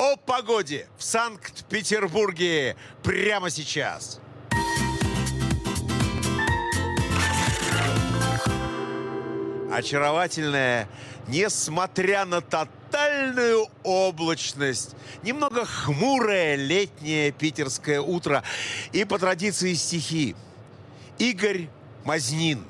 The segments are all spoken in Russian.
о погоде в Санкт-Петербурге прямо сейчас. Очаровательная, несмотря на тотальную облачность, немного хмурое летнее питерское утро и по традиции стихи. Игорь Мазнин.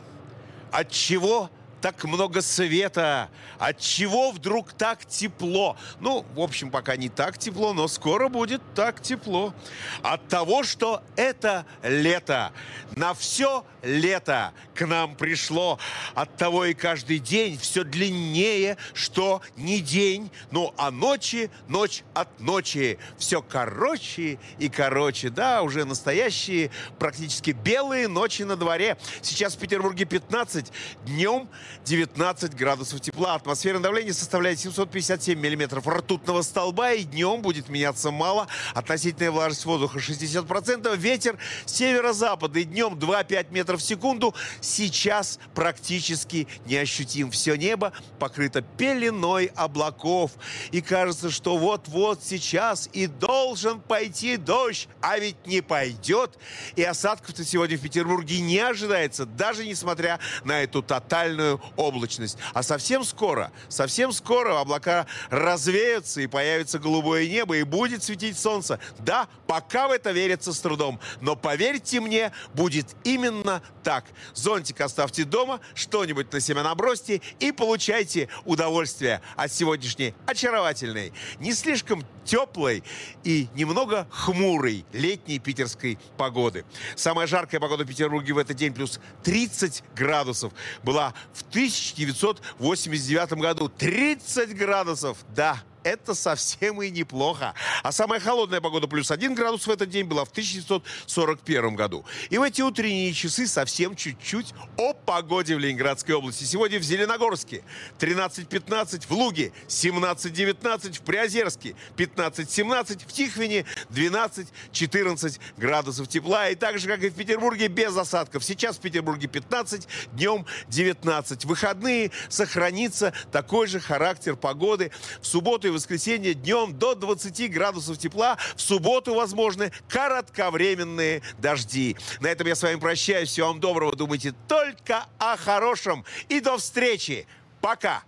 От чего так много света? От чего вдруг так тепло? Ну, в общем, пока не так тепло, но скоро будет так тепло. От того, что это лето. На все лето к нам пришло. От того и каждый день все длиннее, что не день. Ну, а ночи, ночь от ночи. Все короче и короче. Да, уже настоящие, практически белые ночи на дворе. Сейчас в Петербурге 15, днем 19 градусов тепла. Атмосферное давление составляет 757 миллиметров ртутного столба. И днем будет меняться мало. Относительная влажность воздуха 60%. Ветер северо-запада. И днем 2-5 метров в секунду. Сейчас практически неощутим. Все небо покрыто пеленой облаков. И кажется, что вот-вот сейчас и должен пойти дождь. А ведь не пойдет. И осадков-то сегодня в Петербурге не ожидается. Даже несмотря на эту тотальную облачность. А совсем скоро, совсем скоро облака развеются и появится голубое небо и будет светить солнце. Да, пока в это верится с трудом. Но поверьте мне, будет именно так. Зонтик оставьте дома, что-нибудь на себя набросьте и получайте удовольствие от сегодняшней очаровательной, не слишком теплой и немного хмурой летней питерской погоды. Самая жаркая погода в Петербурге в этот день плюс 30 градусов была в 1989 году. 30 градусов, да, это совсем и неплохо. А самая холодная погода плюс один градус в этот день была в 1941 году. И в эти утренние часы совсем чуть-чуть о погоде в Ленинградской области. Сегодня в Зеленогорске 13-15, в Луге 17-19, в Приозерске 15-17, в Тихвине 12-14 градусов тепла. И так же, как и в Петербурге, без осадков. Сейчас в Петербурге 15, днем 19. В выходные сохранится такой же характер погоды. В субботу и воскресенье днем до 20 градусов тепла. В субботу возможны коротковременные дожди. На этом я с вами прощаюсь. Всего вам доброго. Думайте только о хорошем. И до встречи. Пока.